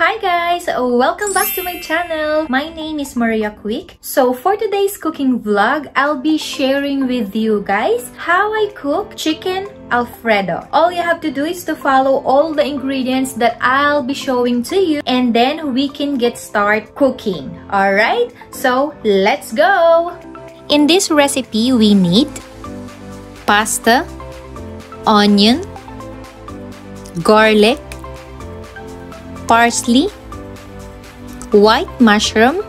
Hi guys! Oh, welcome back to my channel! My name is Maria Quick. So for today's cooking vlog, I'll be sharing with you guys how I cook chicken Alfredo. All you have to do is to follow all the ingredients that I'll be showing to you and then we can get start cooking. Alright? So let's go! In this recipe, we need pasta, onion, garlic, parsley, white mushroom,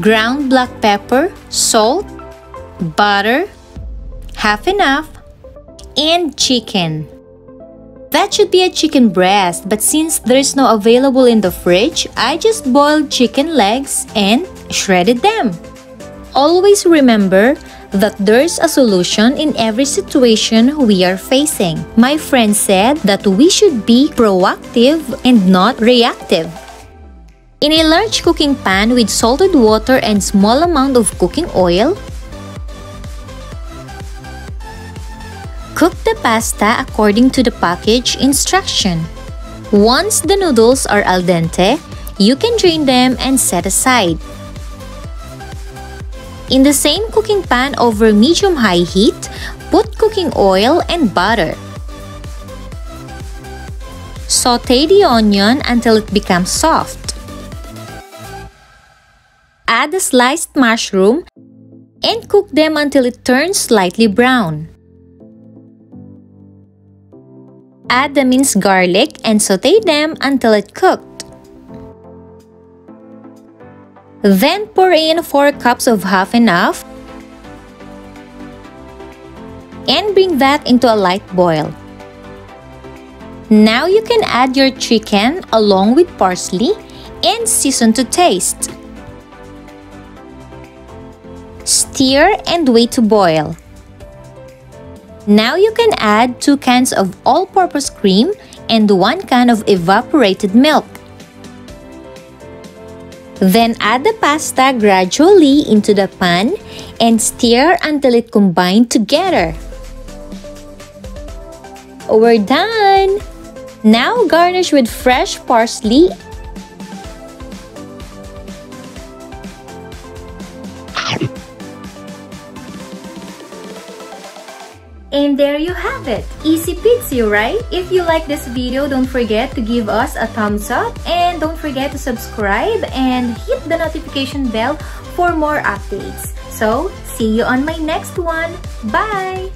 ground black pepper, salt, butter, half and half, and chicken. That should be a chicken breast, but since there's no available in the fridge, I just boiled chicken legs and shredded them. Always remember that there's a solution in every situation we are facing. My friend said that we should be proactive and not reactive. In a large cooking pan with salted water and small amount of cooking oil, cook the pasta according to the package instruction. Once the noodles are al dente, you can drain them and set aside. In the same cooking pan over medium-high heat, put cooking oil and butter. Saute the onion until it becomes soft. Add the sliced mushroom and cook them until it turns slightly brown. Add the minced garlic and saute them until it cooked. Then pour in 4 cups of half and half and bring that into a light boil. Now you can add your chicken along with parsley and season to taste. Stir and wait to boil. Now you can add 2 cans of all-purpose cream and 1 can of evaporated milk. Then add the pasta gradually into the pan and stir until it combined together. We're done! Now garnish with fresh parsley And there you have it. Easy peasy, right? If you like this video, don't forget to give us a thumbs up and don't forget to subscribe and hit the notification bell for more updates. So, see you on my next one. Bye!